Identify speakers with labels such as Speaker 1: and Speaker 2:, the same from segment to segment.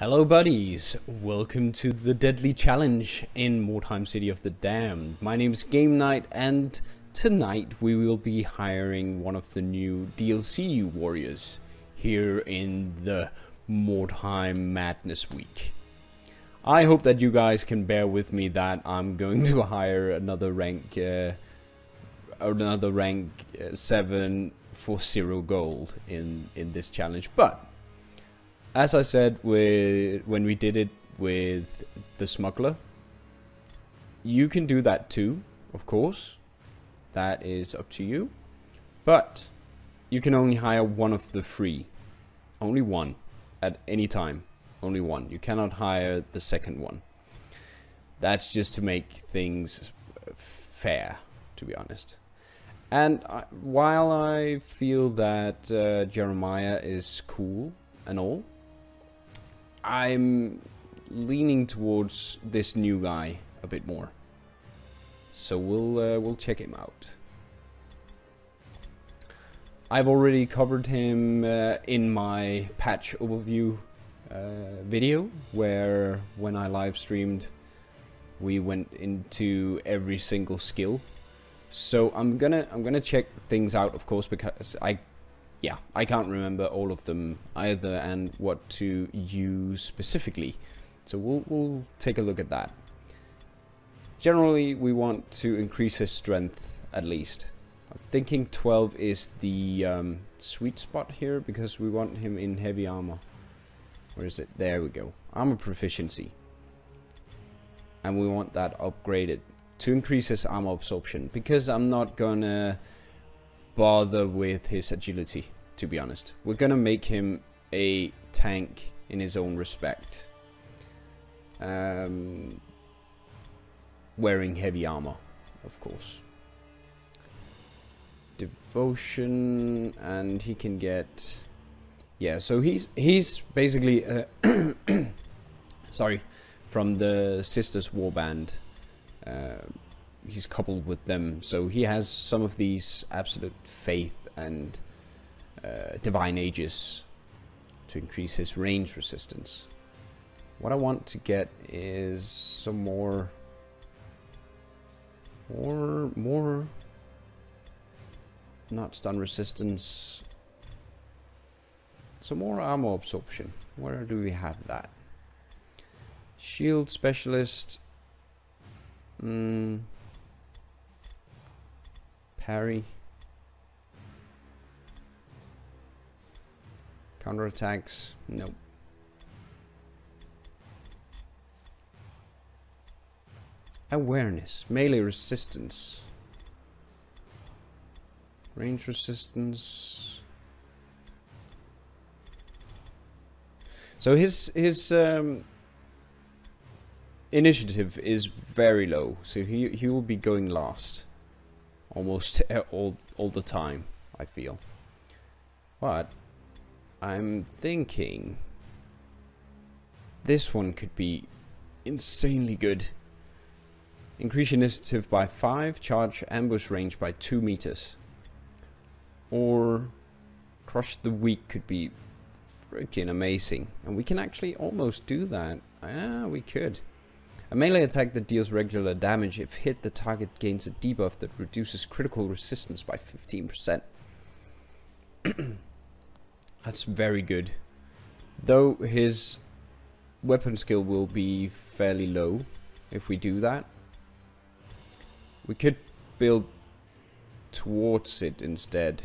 Speaker 1: Hello buddies, welcome to the Deadly Challenge in Mordheim City of the Damned. My name is Game Knight and tonight we will be hiring one of the new DLC warriors here in the Mordheim Madness Week. I hope that you guys can bear with me that I'm going to hire another rank uh, another rank uh, 7 for 0 gold in, in this challenge, but as I said with when we did it with the smuggler, you can do that too, of course. That is up to you. But you can only hire one of the three. Only one at any time. Only one. You cannot hire the second one. That's just to make things fair, to be honest. And I, while I feel that uh, Jeremiah is cool and all, I'm leaning towards this new guy a bit more. So we'll uh, we'll check him out. I've already covered him uh, in my patch overview uh, video, where when I live streamed, we went into every single skill. So I'm gonna I'm gonna check things out, of course, because I yeah, I can't remember all of them either and what to use specifically. So we'll, we'll take a look at that. Generally, we want to increase his strength at least. I'm thinking 12 is the um, sweet spot here because we want him in heavy armor. Where is it? There we go. Armor proficiency. And we want that upgraded to increase his armor absorption because I'm not gonna bother with his agility, to be honest. We're gonna make him a tank in his own respect. Um, wearing heavy armor, of course. Devotion, and he can get... Yeah, so he's he's basically... Uh, sorry, from the Sisters Warband. Uh, he's coupled with them. So he has some of these absolute faith and uh, divine ages to increase his range resistance. What I want to get is some more, more, more, not stun resistance, some more armor absorption. Where do we have that? Shield specialist. Hmm parry. Counterattacks, nope. Awareness, melee resistance. Range resistance. So his his um, initiative is very low, so he he will be going last almost all all the time. I feel, but I'm thinking this one could be insanely good. Increase initiative by 5, charge ambush range by 2 meters. Or crush the weak could be freaking amazing. And we can actually almost do that. Ah, we could. A melee attack that deals regular damage if hit the target gains a debuff that reduces critical resistance by 15%. That's very good. Though his weapon skill will be fairly low if we do that. We could build towards it instead.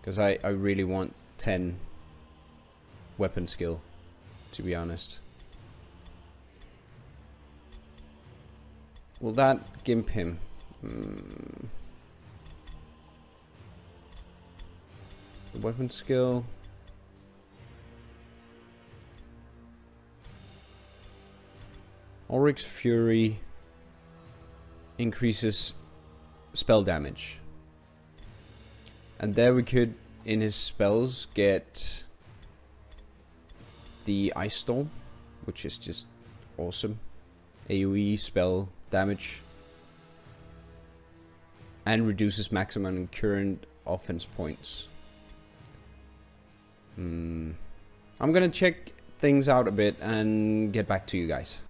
Speaker 1: Because I, I really want 10 weapon skill, to be honest. Will that gimp him? Hmm. The weapon skill. Ulric's Fury increases spell damage. And there we could, in his spells, get the Ice Storm, which is just awesome. AoE spell damage and reduces maximum current offense points. Hmm. I'm gonna check things out a bit and get back to you guys.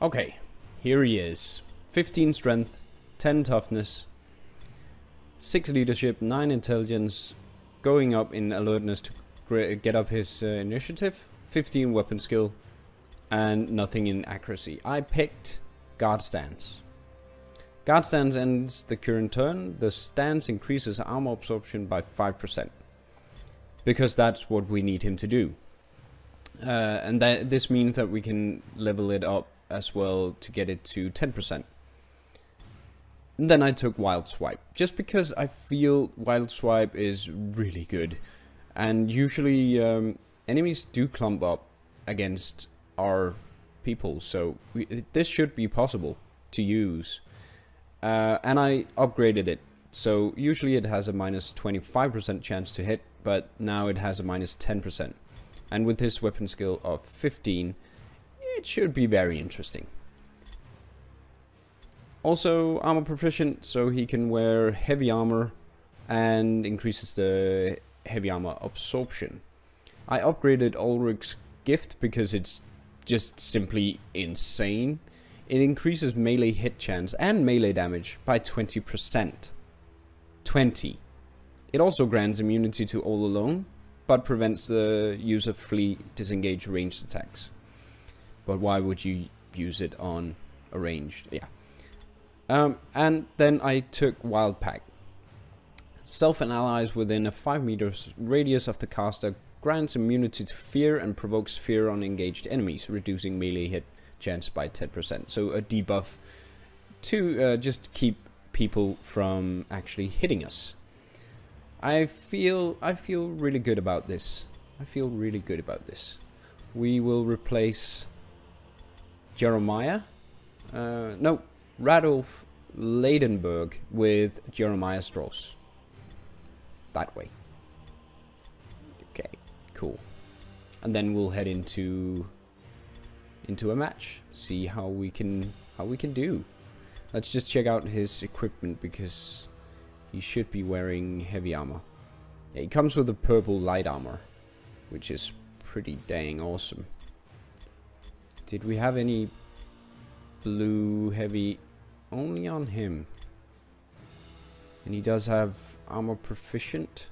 Speaker 1: Okay, here he is. 15 strength, 10 toughness, 6 leadership, 9 intelligence, going up in alertness to get up his uh, initiative, 15 weapon skill, and nothing in accuracy. I picked guard stance. Guard stance ends the current turn. The stance increases armor absorption by 5%. Because that's what we need him to do. Uh, and that this means that we can level it up as well to get it to 10%. And then I took Wild Swipe, just because I feel Wild Swipe is really good. And usually um, enemies do clump up against our people, so we, this should be possible to use. Uh, and I upgraded it, so usually it has a minus 25% chance to hit, but now it has a minus 10%. And with his weapon skill of 15, it should be very interesting. Also armor proficient, so he can wear heavy armor and increases the heavy armor absorption. I upgraded Ulric's gift because it's just simply insane. It increases melee hit chance and melee damage by 20%. 20. It also grants immunity to all alone, but prevents the use of flee disengage ranged attacks. But why would you use it on a ranged? Yeah. Um, and then I took Wild Pack. Self and allies within a 5 meters radius of the caster grants immunity to fear and provokes fear on engaged enemies, reducing melee hit chance by 10%. So a debuff to uh, just keep people from actually hitting us. I feel I feel really good about this. I feel really good about this. We will replace Jeremiah. Uh, no, Radolf Leidenberg with Jeremiah Strauss. That way. Cool. And then we'll head into into a match. See how we can how we can do. Let's just check out his equipment because he should be wearing heavy armor. Yeah, he comes with a purple light armor, which is pretty dang awesome. Did we have any blue heavy only on him. And he does have armor proficient.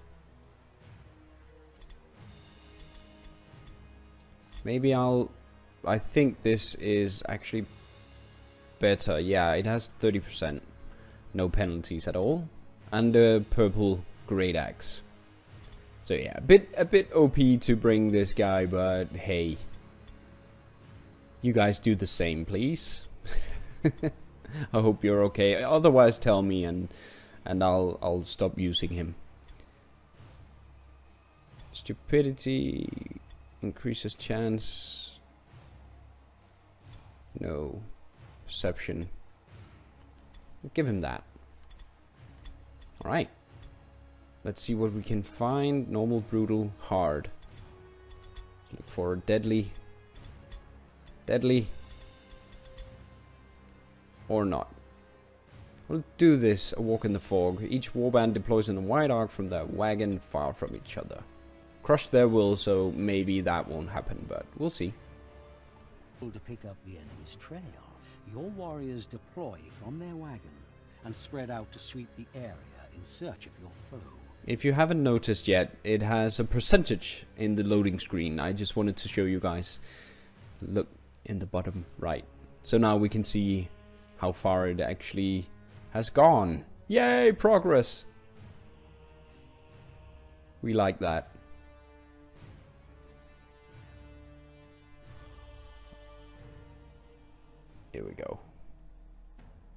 Speaker 1: Maybe I'll... I think this is actually better. Yeah, it has 30%. No penalties at all. And a purple great axe. So yeah, a bit a bit OP to bring this guy, but hey. You guys do the same, please. I hope you're okay. Otherwise, tell me and and I'll I'll stop using him. Stupidity increases chance. No. Perception. give him that. Alright. Let's see what we can find. Normal, brutal, hard. Look for deadly. Deadly or not. We'll do this, a walk in the fog. Each warband deploys in a wide arc from their wagon far from each other. Crush their will, so maybe that won't happen, but we'll see.
Speaker 2: To pick up the enemy's trail, your warriors deploy from their wagon and spread out to sweep the area in search of your foe.
Speaker 1: If you haven't noticed yet, it has a percentage in the loading screen. I just wanted to show you guys. Look in the bottom right. So now we can see how far it actually has gone. Yay, progress! We like that. Here we go.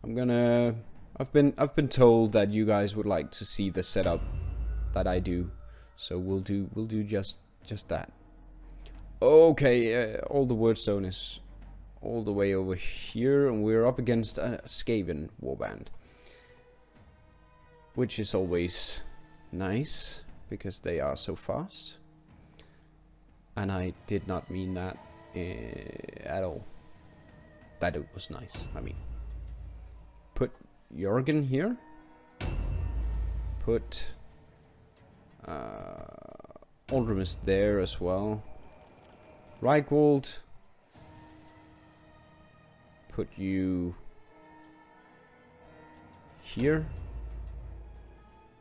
Speaker 1: I'm gonna... I've been I've been told that you guys would like to see the setup that I do, so we'll do we'll do just just that. Okay, uh, all the wyrdstone is all the way over here and we're up against a Skaven warband. Which is always nice because they are so fast. And I did not mean that uh, at all. That it was nice, I mean. Put Jorgen here. Put... Uh, Aldrum is there as well. Reichwald. Put you here.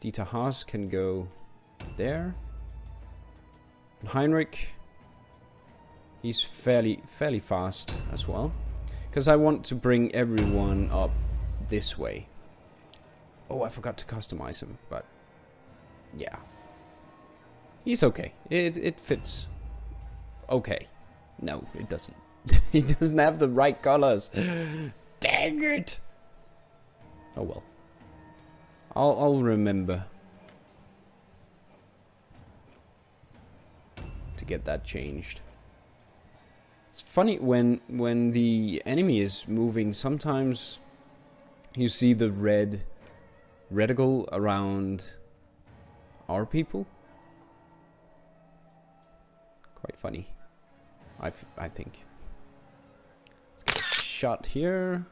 Speaker 1: Dieter Haas can go there. And Heinrich, he's fairly fairly fast as well. Because I want to bring everyone up this way. Oh, I forgot to customize him, but yeah. He's okay. It, it fits okay. No, it doesn't. he doesn't have the right colors. Dang it! Oh well. I'll, I'll remember. To get that changed. It's funny when when the enemy is moving, sometimes you see the red reticle around our people. Quite funny. I, I think. shot here.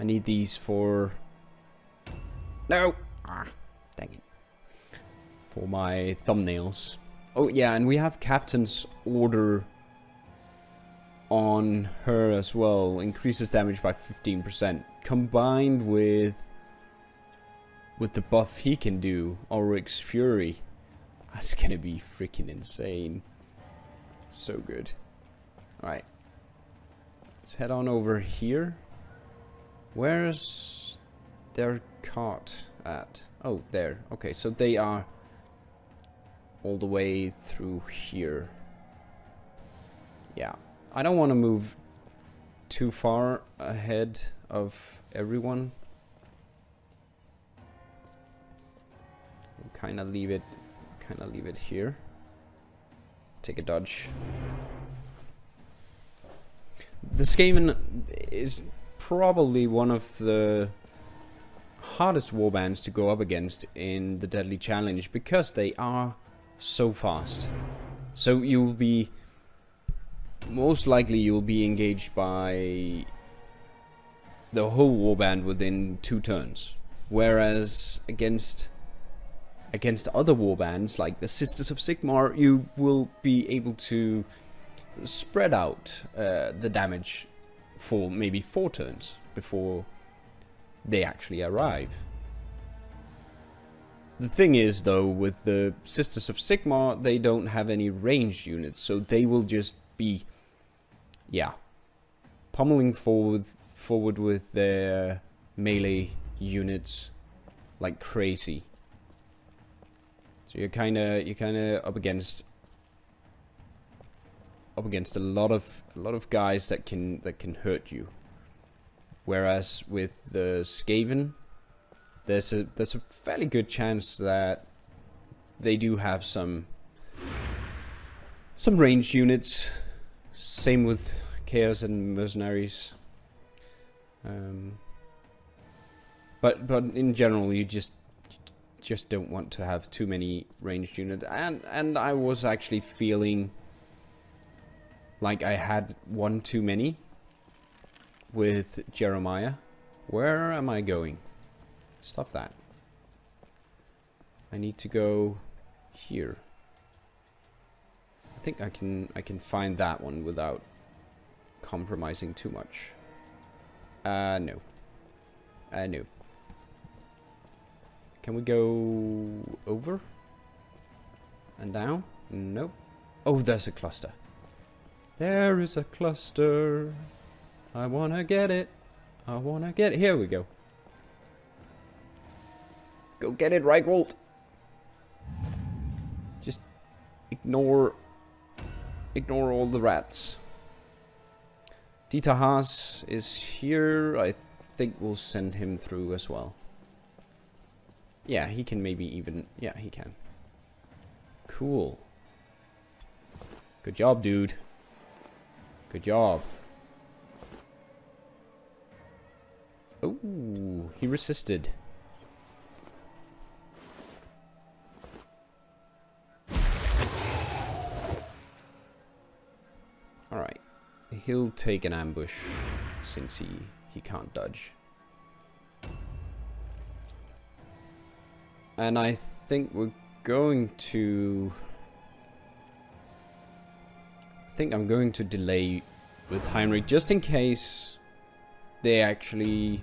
Speaker 1: I need these for... No! Ah, dang it. For my thumbnails. Oh yeah, and we have Captain's Order on her as well. Increases damage by 15%. Combined with with the buff he can do, Ulric's Fury. That's gonna be freaking insane. So good. Alright. Let's head on over here. Where's their cart at? Oh, there. Okay, so they are all the way through here. Yeah. I don't want to move too far ahead of everyone. Kind of leave it kind of leave it here. Take a dodge. The Skaven is probably one of the hardest warbands to go up against in the Deadly Challenge because they are so fast. So you'll be most likely you'll be engaged by the whole warband within two turns. Whereas against against other warbands like the Sisters of Sigmar, you will be able to spread out uh, the damage for maybe four turns before they actually arrive. The thing is, though, with the Sisters of Sigmar, they don't have any ranged units, so they will just be, yeah, pummeling forward, forward with their melee units like crazy. So you're kind of you're kind of up against up against a lot of a lot of guys that can that can hurt you. Whereas with the Skaven, there's a there's a fairly good chance that they do have some some ranged units. Same with Chaos and Mercenaries. Um, but but in general, you just just don't want to have too many ranged units. And, and I was actually feeling like I had one too many with Jeremiah. Where am I going? Stop that. I need to go here. I think I can I can find that one without compromising too much. Uh, no. Uh, no. Can we go over? And down? Nope. Oh, there's a cluster. There is a cluster. I wanna get it. I wanna get it. Here we go. Go get it, Reichwald. Just ignore ignore all the rats. Dieter Haas is here. I think we'll send him through as well. Yeah, he can maybe even... Yeah, he can. Cool. Good job, dude. Good job. Oh, he resisted. He'll take an ambush since he, he can't dodge. And I think we're going to... I think I'm going to delay with Heinrich just in case they actually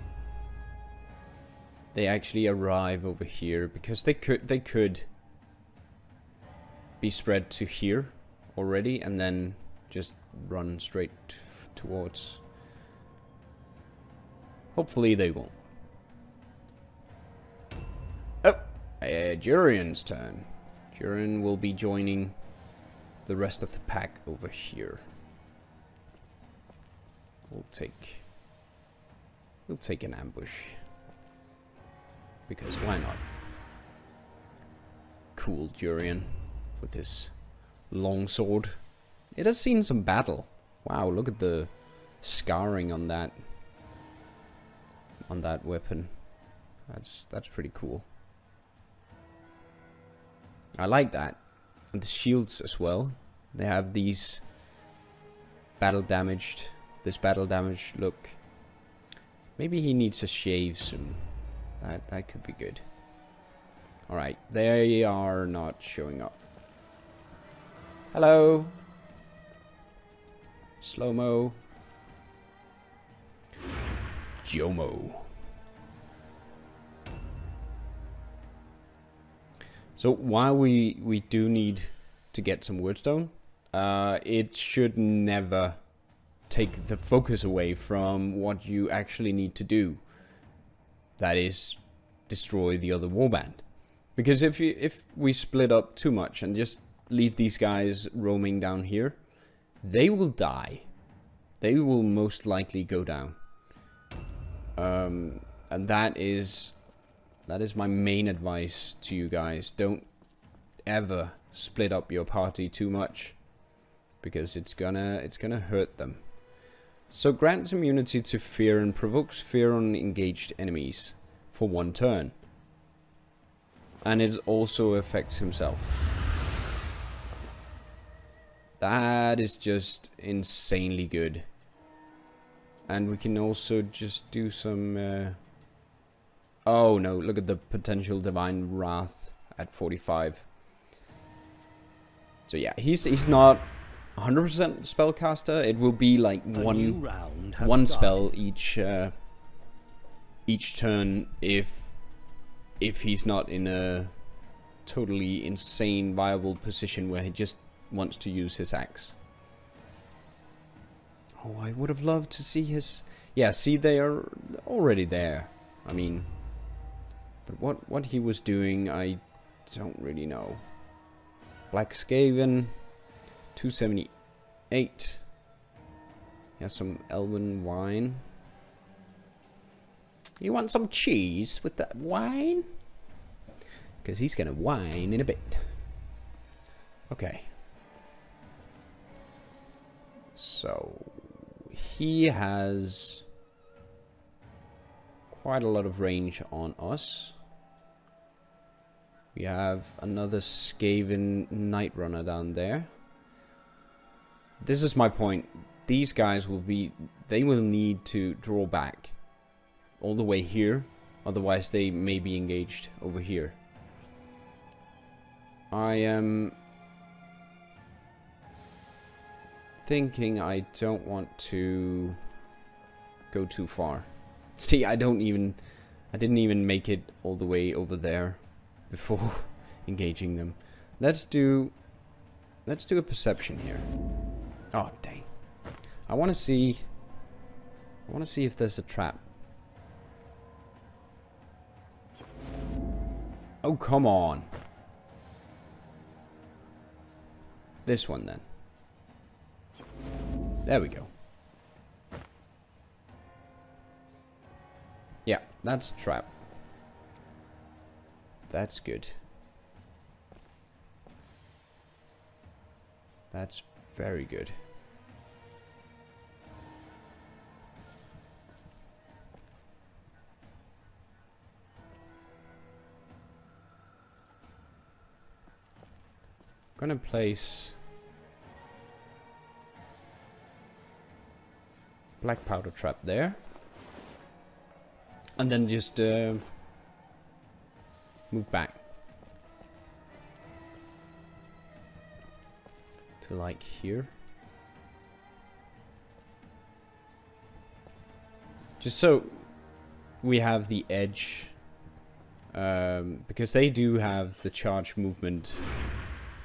Speaker 1: they actually arrive over here because they could they could be spread to here already and then just run straight towards hopefully they won't oh uh, Jurian's turn Jurian will be joining the rest of the pack over here we'll take we'll take an ambush because why not? Cool Jurian with his longsword. sword. It has seen some battle. Wow, look at the scarring on that on that weapon. That's that's pretty cool. I like that. And the shields as well. They have these battle damaged this battle damaged look. Maybe he needs to shave soon. That, that could be good. Alright, they are not showing up. Hello. Slow-mo. Jomo. So while we, we do need to get some wyrdstone, uh, it should never take the focus away from what you actually need to do that is destroy the other warband. Because if you, if we split up too much and just leave these guys roaming down here, they will die. They will most likely go down. Um, and that is that is my main advice to you guys. Don't ever split up your party too much because it's gonna it's gonna hurt them. So grants immunity to fear and provokes fear on engaged enemies for one turn. And it also affects himself. That is just insanely good. And we can also just do some... Uh... Oh no, look at the potential Divine Wrath at 45. So yeah, he's he's not 100% spellcaster. It will be like A one one started. spell each uh, each turn if if he's not in a totally insane viable position where he just wants to use his axe. Oh, I would have loved to see his... Yeah, see, they are already there. I mean... But what, what he was doing, I don't really know. Black Skaven... 278. Yeah, some Elven wine. You want some cheese with that wine? Because he's going to whine in a bit. Okay. So, he has quite a lot of range on us. We have another Skaven Night Runner down there. This is my point. These guys will be... They will need to draw back. All the way here. Otherwise they may be engaged over here. I am... Thinking I don't want to go too far. See, I don't even... I didn't even make it all the way over there before engaging them. Let's do... Let's do a perception here. Oh, dang. I want to see... I want to see if there's a trap. Oh, come on. This one, then. There we go. Yeah, that's trap. That's good. That's very good. I'm gonna place black powder trap there and then just uh, move back to like here. Just so we have the edge. Um, because they do have the charge movement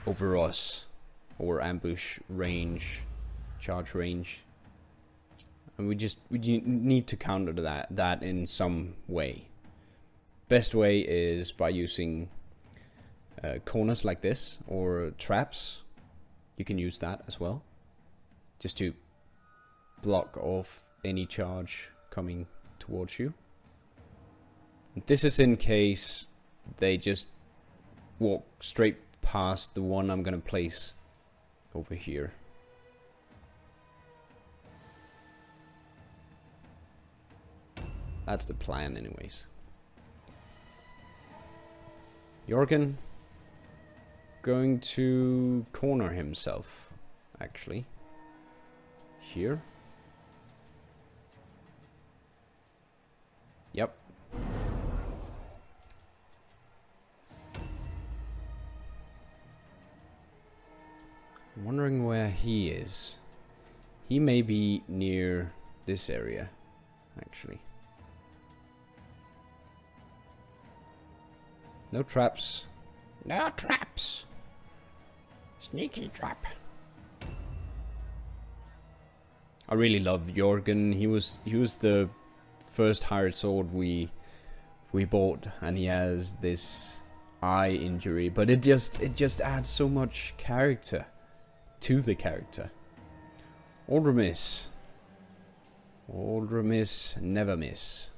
Speaker 1: over us. Or ambush range. Charge range. And we just we need to counter that that in some way. Best way is by using uh, corners like this or traps. You can use that as well. Just to block off any charge coming towards you. This is in case they just walk straight past the one I'm gonna place over here. That's the plan anyways. Jorgen going to corner himself, actually. Here. Yep. Wondering where he is. He may be near this area, actually. No traps.
Speaker 3: No traps. Sneaky trap.
Speaker 1: I really love Jorgen. He was he was the first hired sword we we bought and he has this eye injury, but it just it just adds so much character to the character. Aldremis. Aldremis never miss.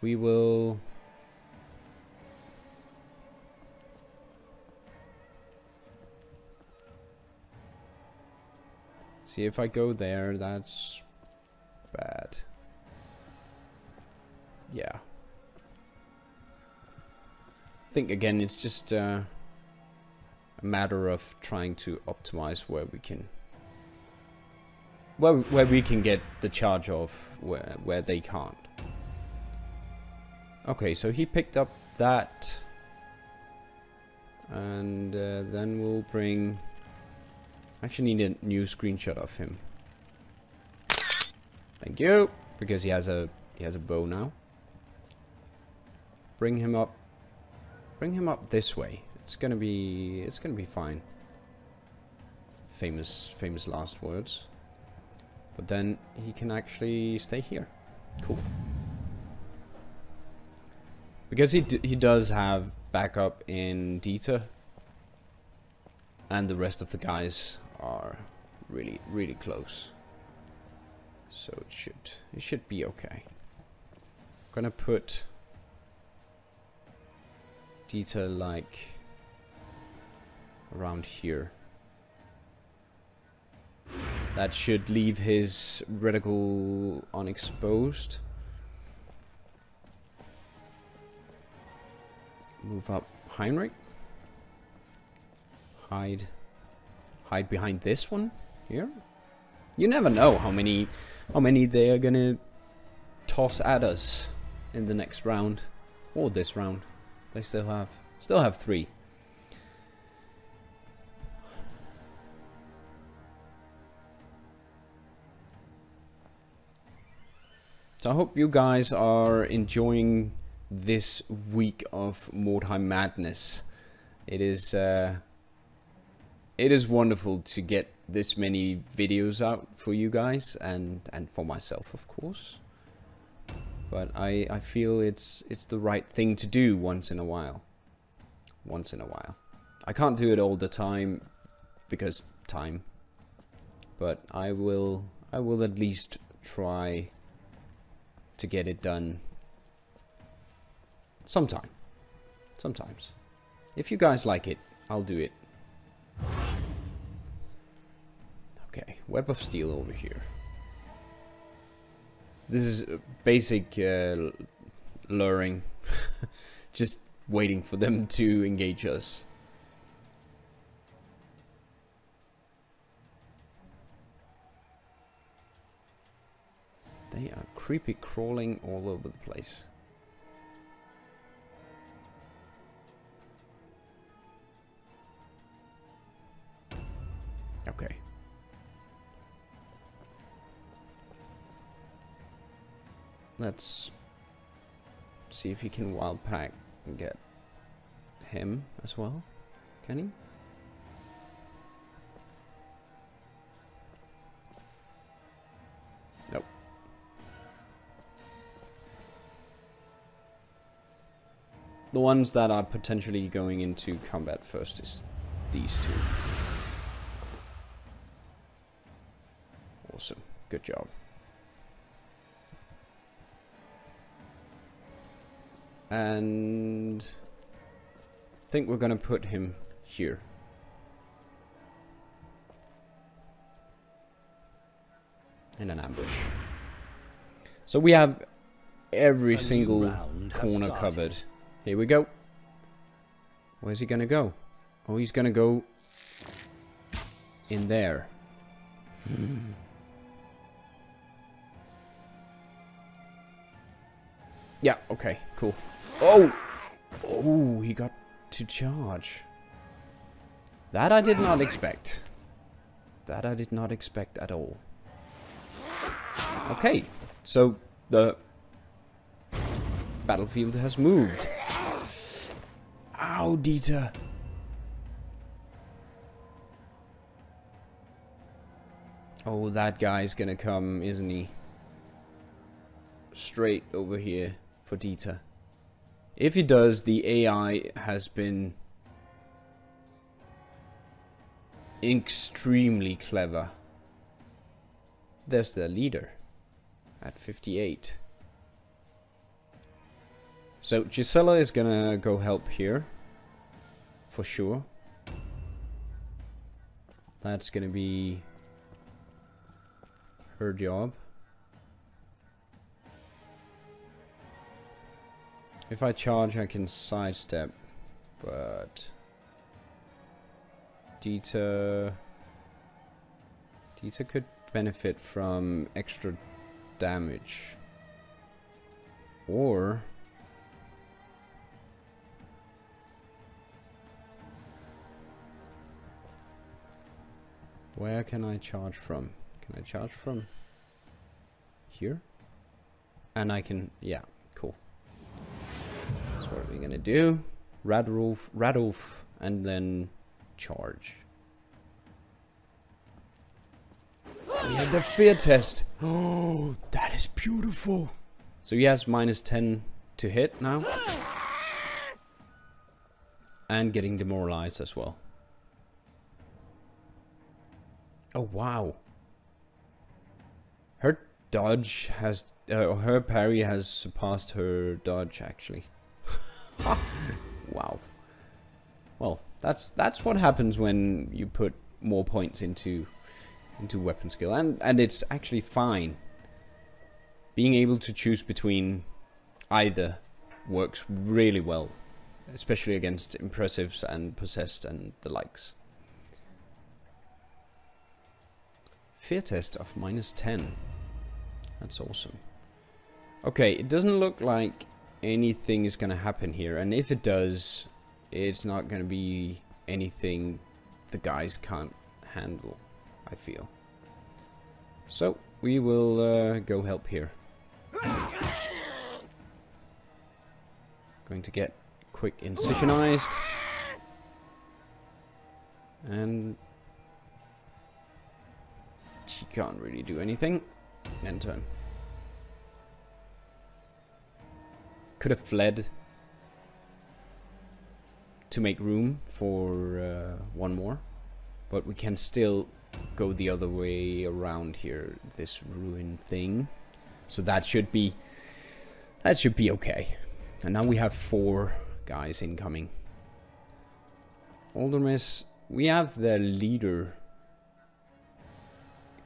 Speaker 1: We will See if I go there, that's bad. Yeah. I think again it's just uh, a matter of trying to optimize where we can where where we can get the charge of where where they can't. Okay, so he picked up that and uh, then we'll bring I actually need a new screenshot of him. Thank you, because he has a he has a bow now. Bring him up. Bring him up this way. It's gonna be it's gonna be fine. Famous famous last words. But then he can actually stay here. Cool. Because he he does have backup in Dieter and the rest of the guys are really, really close. So it should, it should be okay. I'm gonna put Dieter like around here. That should leave his reticle unexposed. Move up Heinrich. Hide hide behind this one here. You never know how many how many they are gonna toss at us in the next round or this round. They still have still have three. So I hope you guys are enjoying this week of Mordheim Madness. It is uh, it is wonderful to get this many videos out for you guys and and for myself of course. But I I feel it's it's the right thing to do once in a while. Once in a while. I can't do it all the time because time. But I will I will at least try to get it done sometime sometimes if you guys like it I'll do it Okay, web of steel over here. This is basic uh, luring. Just waiting for them to engage us. They are creepy crawling all over the place. Let's see if he can wild pack and get him as well. Can he? Nope. The ones that are potentially going into combat first is these two. Awesome. Good job. And I think we're gonna put him here. In an ambush. So we have every single corner covered. Here we go. Where's he gonna go? Oh, he's gonna go in there. Hmm. Yeah, okay, cool. Oh! Oh, he got to charge. That I did not expect. That I did not expect at all. Okay, so the battlefield has moved. Ow, Dieter. Oh, that guy's gonna come, isn't he? Straight over here for Dieter. If he does, the AI has been extremely clever. There's the leader at 58. So Gisela is gonna go help here. For sure. That's gonna be her job. If I charge, I can sidestep, but Dieter, Dieter could benefit from extra damage, or where can I charge from? Can I charge from here? And I can, yeah, we're gonna do. Radulf, Radulf, and then charge. We have the fear test. Oh, that is beautiful. So he has minus 10 to hit now. And getting demoralized as well. Oh, wow. Her dodge has... Uh, her parry has surpassed her dodge, actually. wow. Well, that's that's what happens when you put more points into into weapon skill, and and it's actually fine. Being able to choose between either works really well, especially against impressives and possessed and the likes. Fear test of minus 10. That's awesome. Okay, it doesn't look like anything is going to happen here. And if it does, it's not going to be anything the guys can't handle, I feel. So, we will uh, go help here. Going to get quick incisionized. And she can't really do anything. End turn. Could have fled to make room for uh, one more, but we can still go the other way around here. This ruin thing, so that should be that should be okay. And now we have four guys incoming. Aldremis, we have the leader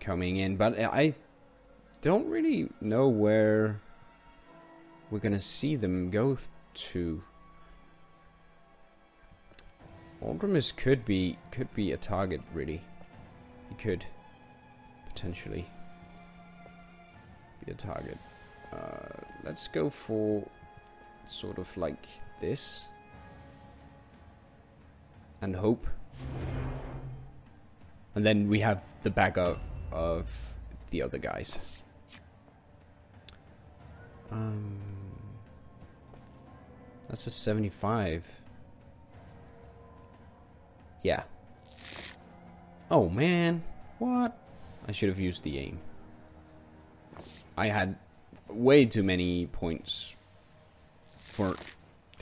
Speaker 1: coming in, but I don't really know where we're gonna see them go to. Aldremis could be could be a target really. He could potentially be a target. Uh, let's go for sort of like this and hope. And then we have the backup of the other guys. Um, that's a 75. Yeah. Oh man, what? I should have used the aim. I had way too many points for...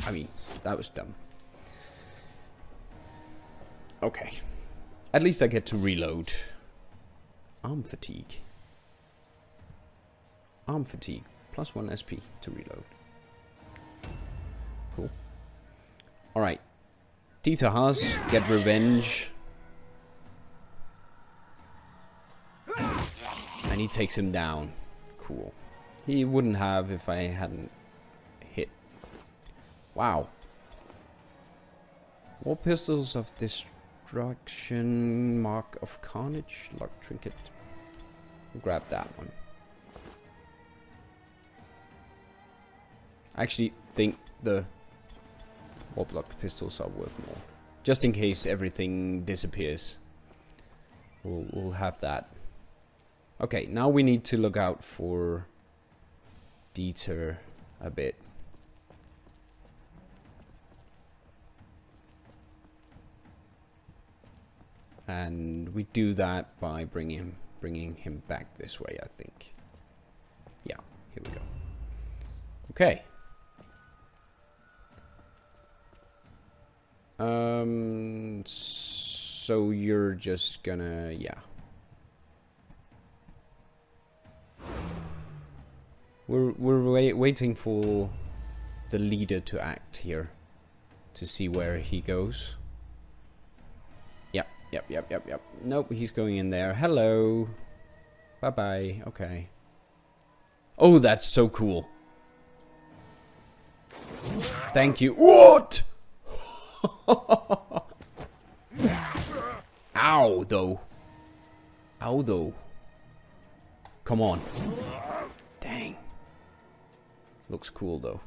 Speaker 1: I mean, that was dumb. Okay. At least I get to reload. Arm fatigue. Arm fatigue. Plus one SP to reload. Alright. Dieter Haas, get revenge. And he takes him down. Cool. He wouldn't have if I hadn't hit. Wow. War pistols of destruction, mark of carnage, lock trinket. Grab that one. I actually think the Warblock pistols are worth more. Just in case everything disappears. We'll, we'll have that. Okay, now we need to look out for Dieter a bit. And we do that by bringing him, bringing him back this way, I think. Yeah, here we go. Okay. Um, so you're just gonna, yeah. We're we're wait, waiting for the leader to act here, to see where he goes. Yep, yep, yep, yep, yep. Nope, he's going in there. Hello. Bye bye. Okay. Oh, that's so cool. Thank you. What? Ow, though. Ow, though. Come on. Dang. Looks cool, though.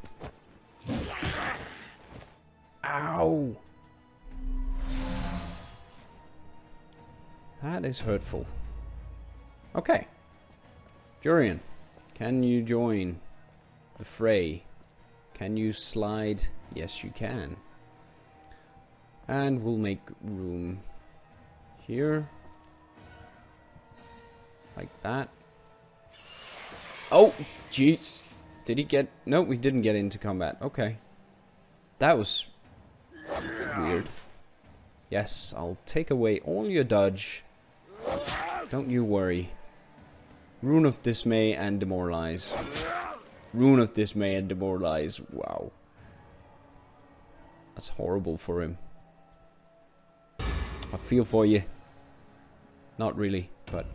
Speaker 1: Ow. That is hurtful. Okay. Jurian, can you join the fray? Can you slide? Yes, you can. And we'll make room here. Like that. Oh, jeez. Did he get... No, we didn't get into combat. Okay. That was weird. Yes, I'll take away all your dodge. Don't you worry. Rune of Dismay and Demoralize. Rune of Dismay and Demoralize. Wow. That's horrible for him. I feel for you. Not really, but...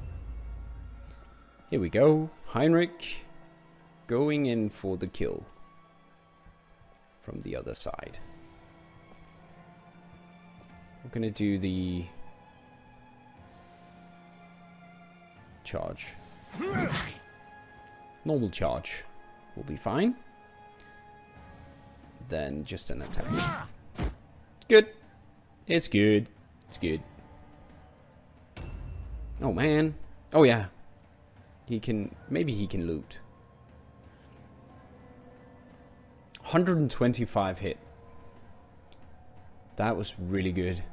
Speaker 1: Here we go. Heinrich going in for the kill. From the other side. We're gonna do the... Charge. Normal charge will be fine. Then just an attack. Good. It's good. It's good. Oh, man. Oh, yeah. He can... Maybe he can loot. 125 hit. That was really good.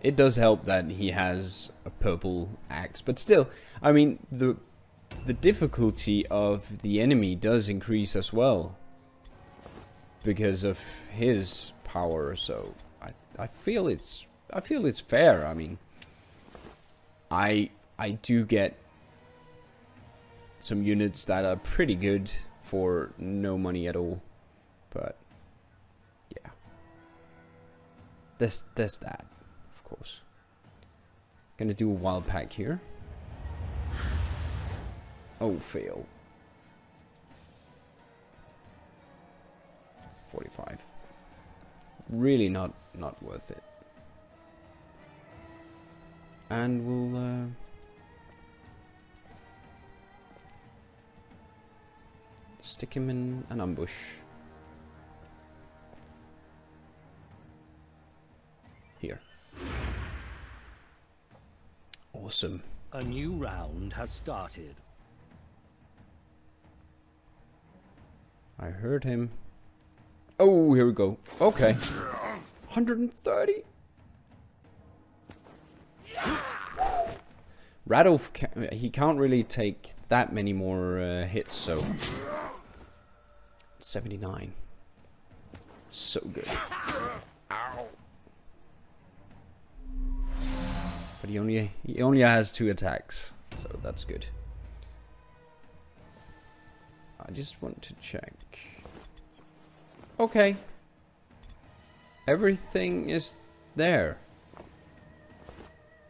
Speaker 1: It does help that he has a purple axe, but still, I mean, the the difficulty of the enemy does increase as well because of his power, so I feel it's I feel it's fair. I mean, I I do get some units that are pretty good for no money at all, but yeah, there's there's that, of course. Gonna do a wild pack here. Oh, fail. 45 really not not worth it. And we'll uh, stick him in an ambush. Here. Awesome.
Speaker 2: A new round has started.
Speaker 1: I heard him. Oh, here we go. Okay. 130? Radolf, ca he can't really take that many more uh, hits, so... 79. So good. But he only he only has two attacks, so that's good. I just want to check. Okay. Everything is there.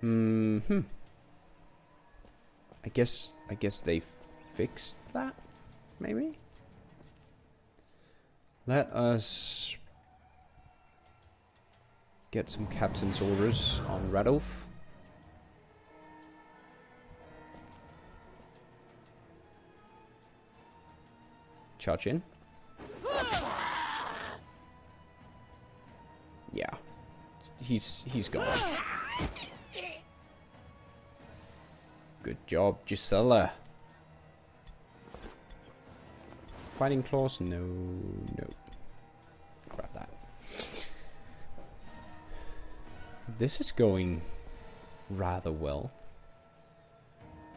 Speaker 1: Mm hmm. I guess I guess they fixed that, maybe. Let us get some captain's orders on Radolf. Charge in. Yeah. He's he's gone. Good job, Gisela. Fighting claws? No, no. Grab that. This is going rather well.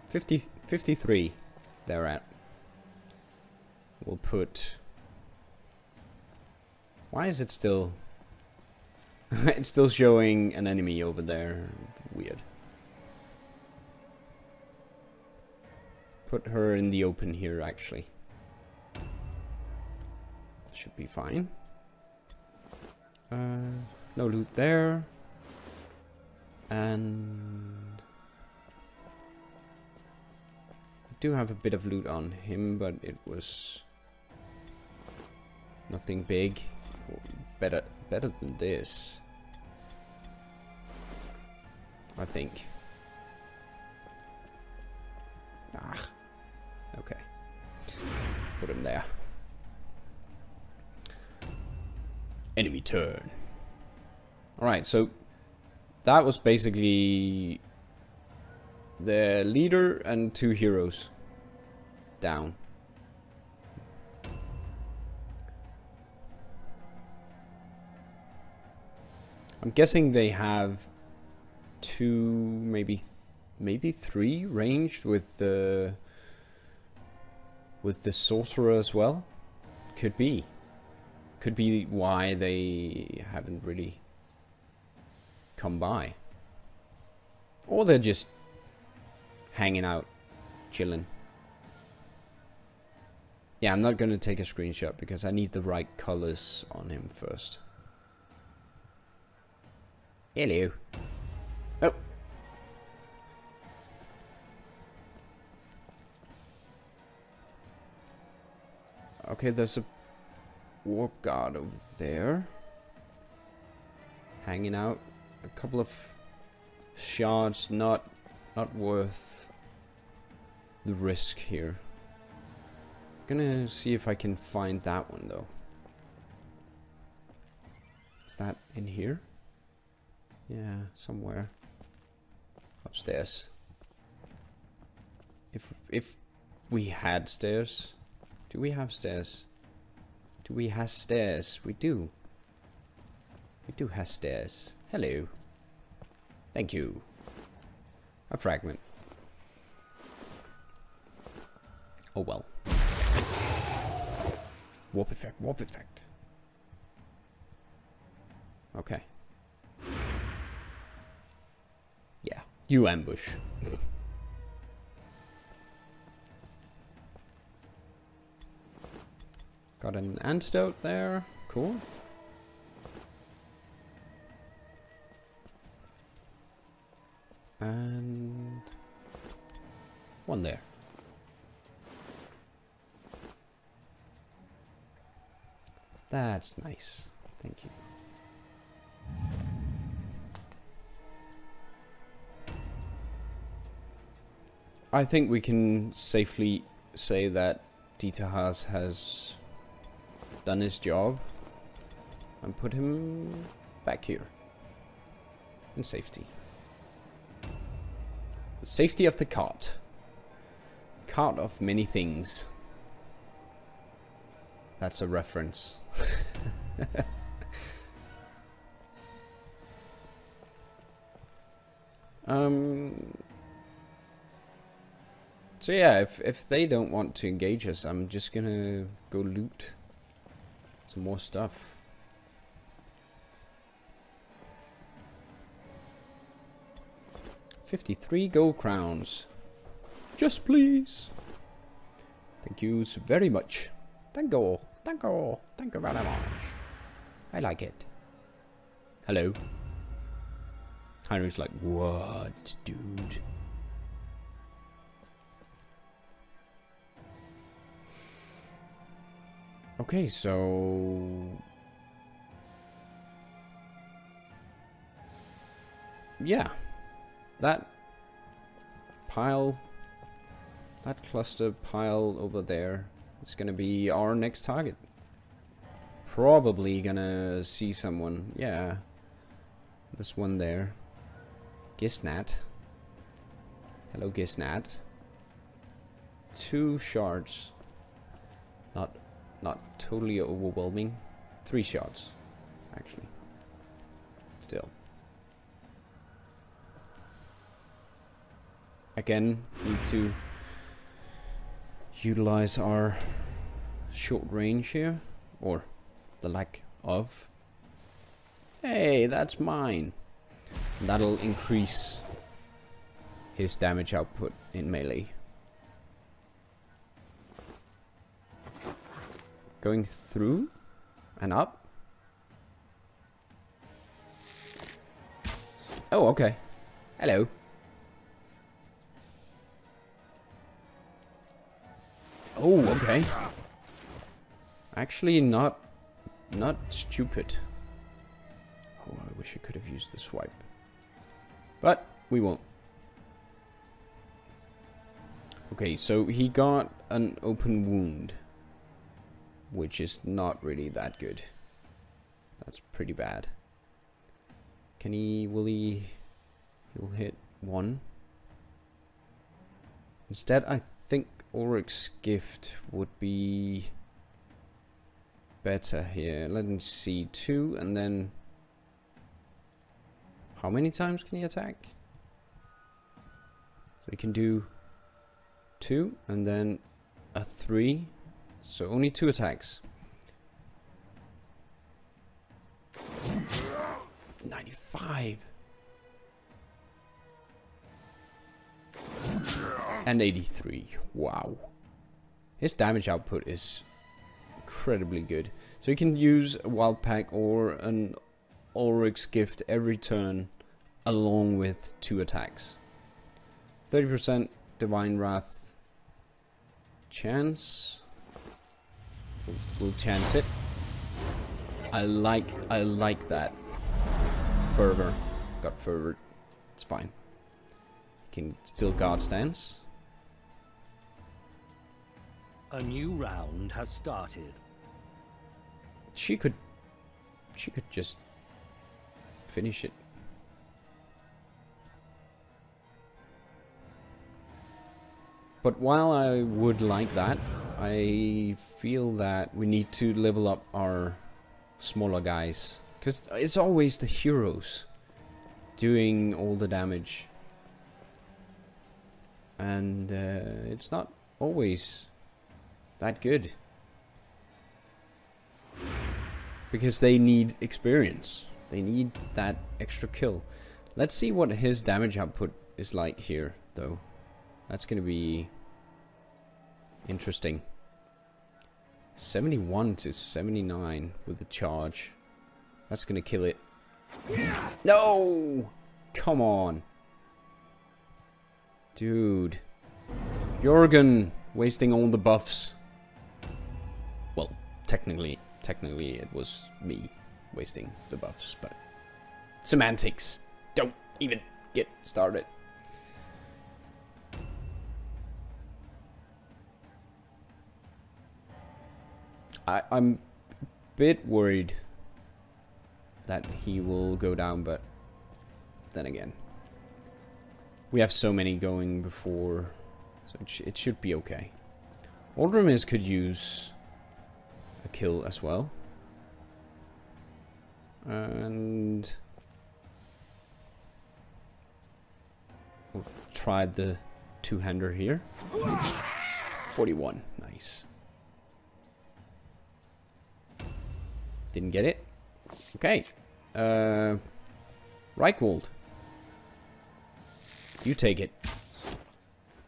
Speaker 1: 50, 53 they're at. We'll put... Why is it still... it's still showing an enemy over there. Weird. Put her in the open here, actually. Should be fine. Uh, no loot there. And... I do have a bit of loot on him, but it was... Nothing big. Better, better than this. I think. Ah. Okay. Put him there. Enemy turn. Alright, so that was basically the leader and two heroes down. I'm guessing they have two, maybe, maybe three ranged with the with the sorcerer as well. Could be, could be why they haven't really come by, or they're just hanging out, chilling. Yeah, I'm not gonna take a screenshot because I need the right colors on him first. Hello. Oh. Okay, there's a warp guard over there. Hanging out. A couple of shards, not not worth the risk here. Gonna see if I can find that one though. Is that in here? Yeah, somewhere. Upstairs. If if we had stairs. Do we have stairs? Do we have stairs? We do. We do have stairs. Hello. Thank you. A fragment. Oh well. Warp effect, warp effect. Okay. You ambush. Got an antidote there. Cool. And one there. That's nice. Thank you. I think we can safely say that Dieter has done his job and put him back here in safety. The safety of the cart. Cart of many things. That's a reference. um. So yeah, if if they don't want to engage us, I'm just gonna go loot some more stuff. Fifty-three gold crowns. Just please. Thank you very much.
Speaker 3: Thank you. Thank you. Thank you very much. I like it.
Speaker 1: Hello. Heinrich's like, what, dude? Okay, so... Yeah. That pile, that cluster pile over there is gonna be our next target. Probably gonna see someone. Yeah. This one there. Gisnat. Hello, Gisnat. Two shards. Not totally overwhelming. Three shots, actually. Still. Again, need to utilize our short range here, or the lack of. Hey, that's mine. That'll increase his damage output in melee. Going through and up. Oh, okay. Hello. Oh, okay. Actually, not, not stupid. Oh, I wish I could have used the swipe. But, we won't. Okay, so he got an open wound which is not really that good. That's pretty bad. Can he, will he, he'll hit one. Instead, I think Ulric's gift would be better here. Let me see, two, and then how many times can he attack? So he can do two, and then a three, so only two attacks. 95. And 83. Wow. His damage output is incredibly good. So you can use a wild pack or an Ulric's gift every turn along with two attacks. 30% Divine Wrath chance. We'll, chance it. I like, I like that. Fervor. Got fervor. It's fine. Can still guard stance.
Speaker 2: A new round has started.
Speaker 1: She could, she could just finish it. But while I would like that, I feel that we need to level up our smaller guys. Because it's always the heroes doing all the damage. And uh, it's not always that good. Because they need experience. They need that extra kill. Let's see what his damage output is like here, though. That's going to be interesting. 71 to 79 with the charge. That's gonna kill it. No! Come on. Dude. Jorgen wasting all the buffs. Well, technically, technically it was me wasting the buffs, but semantics. Don't even get started. I, I'm a bit worried that he will go down, but then again, we have so many going before, so it, sh it should be okay. Aldremis could use a kill as well. And we'll try the two-hander here. 41, nice. Didn't get it. Okay. Uh, Reichwald. You take it.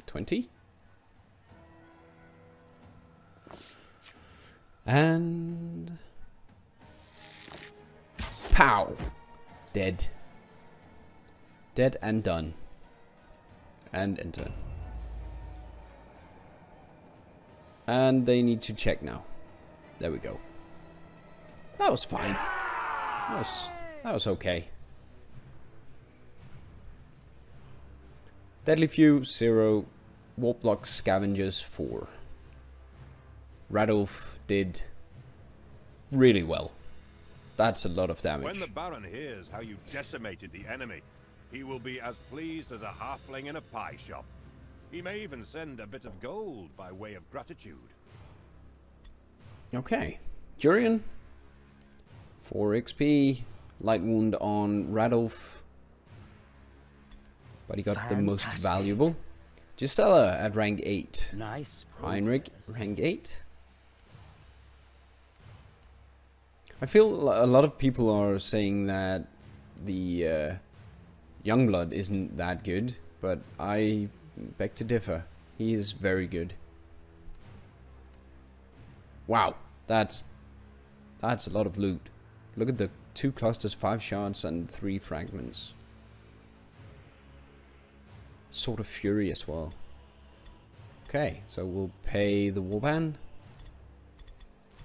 Speaker 1: 20. And... Pow! Dead. Dead and done. And enter. And they need to check now. There we go. That was fine. That was, that was okay. Deadly Few, 0. Warp Block Scavengers, 4. Radolf did really well. That's a lot of damage.
Speaker 4: When the Baron hears how you decimated the enemy, he will be as pleased as a halfling in a pie shop. He may even send a bit of gold by way of gratitude.
Speaker 1: Okay. Jurian. 4 XP. Light wound on Radolf. But he got Fantastic. the most valuable. Gisela at rank 8.
Speaker 2: Nice.
Speaker 1: Heinrich, rank 8. I feel a lot of people are saying that the uh, Youngblood isn't that good, but I beg to differ. He is very good. Wow, that's that's a lot of loot. Look at the two clusters, five shards, and three fragments. Sword of Fury as well. Okay, so we'll pay the warband.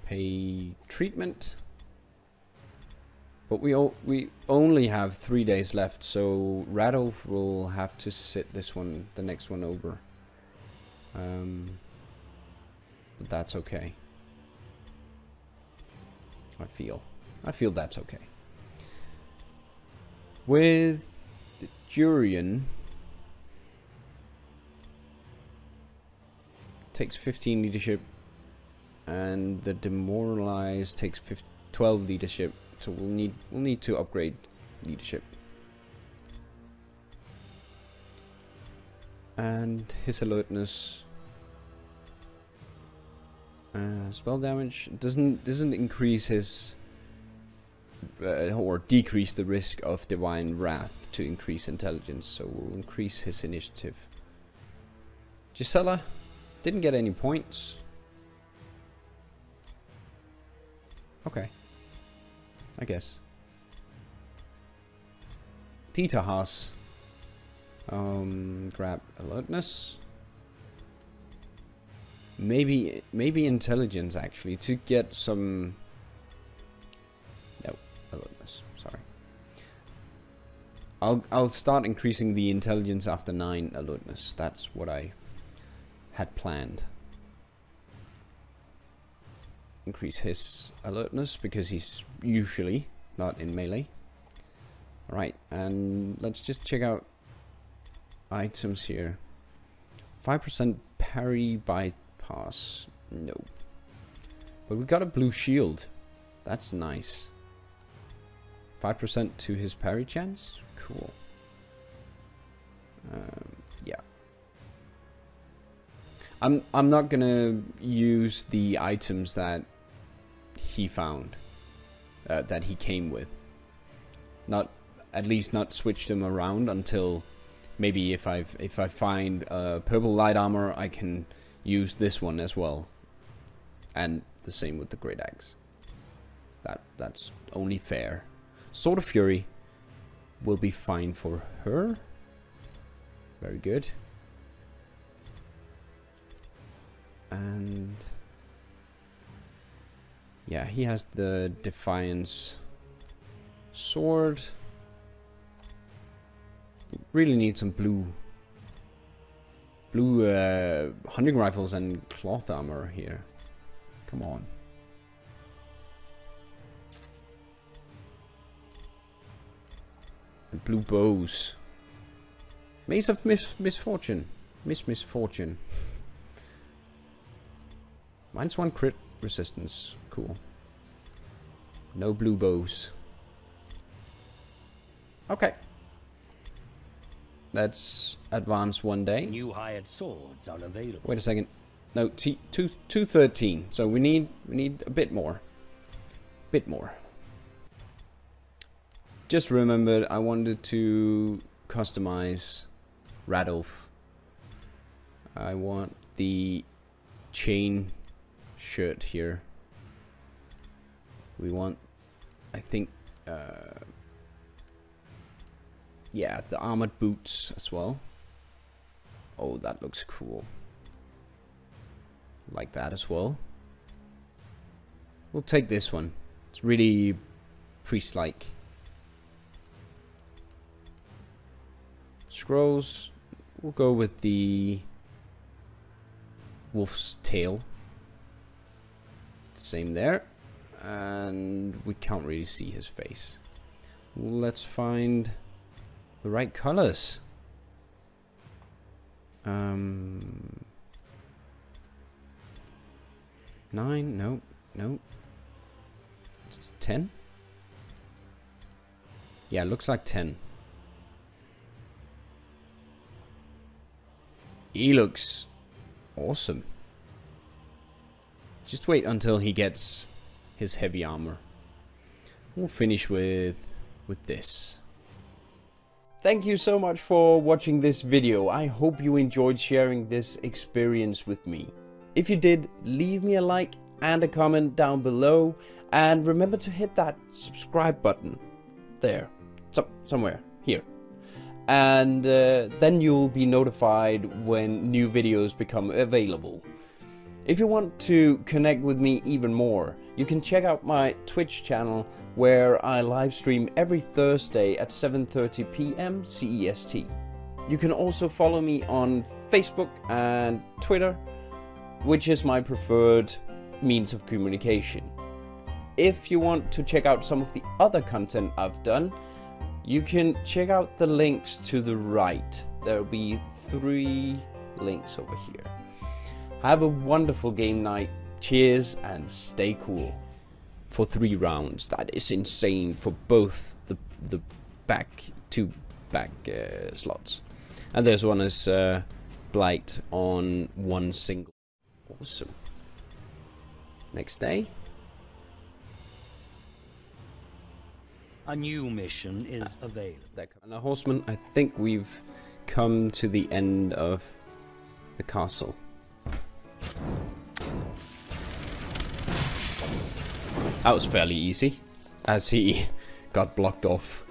Speaker 1: Pay treatment. But we we only have three days left, so Radolf will have to sit this one, the next one over. Um, but that's okay. I feel. I feel that's okay. With Durian, takes 15 leadership, and the Demoralized takes 15, 12 leadership. So we'll need we'll need to upgrade leadership. And his alertness uh, spell damage doesn't doesn't increase his uh, or decrease the risk of divine wrath to increase intelligence, so we'll increase his initiative. Gisela didn't get any points. Okay. I guess. Tita Um, grab alertness. Maybe, maybe intelligence actually to get some. Alertness. Sorry. I'll I'll start increasing the intelligence after nine alertness. That's what I had planned increase his alertness because he's usually not in melee. Right, and let's just check out items here. 5% parry bypass. No. But we got a blue shield. That's nice. 5% to his parry chance? Cool. Um, yeah. I'm I'm not gonna use the items that he found uh, that he came with. Not at least not switch them around until maybe if I if I find uh, purple light armor, I can use this one as well. And the same with the great axe. That that's only fair. Sword of Fury will be fine for her. Very good. And yeah, he has the Defiance sword. Really need some blue blue uh, hunting rifles and cloth armor here. Come on. Blue bows. Maze of mis misfortune. Miss misfortune. Minus one crit resistance. cool. No blue bows. Okay. Let's advance one day.
Speaker 2: New hired swords are available.
Speaker 1: Wait a second. No, t two two thirteen. So we need we need a bit more. Bit more. Just remembered I wanted to customize Radolf. I want the chain shirt here. We want, I think, uh, yeah, the armored boots as well. Oh, that looks cool. Like that as well. We'll take this one. It's really priest-like. Scrolls, we'll go with the wolf's tail. Same there. And we can't really see his face. Let's find the right colors. Um, nine? No, no. It's ten? Yeah, looks like ten. He looks awesome. Just wait until he gets his heavy armor. We'll finish with with this. Thank you so much for watching this video. I hope you enjoyed sharing this experience with me. If you did, leave me a like and a comment down below. And remember to hit that subscribe button. There. Some, somewhere. Here. And uh, then you'll be notified when new videos become available. If you want to connect with me even more, you can check out my Twitch channel where I live stream every Thursday at 7.30 pm CEST. You can also follow me on Facebook and Twitter, which is my preferred means of communication. If you want to check out some of the other content I've done, you can check out the links to the right. There'll be three links over here. Have a wonderful game night. Cheers and stay cool. For three rounds. That is insane for both the the back two back uh, slots. And there's one as uh, blight on one single. Awesome. Next day.
Speaker 2: A new mission is available.
Speaker 1: And a horseman, I think we've come to the end of the castle. That was fairly easy, as he got blocked off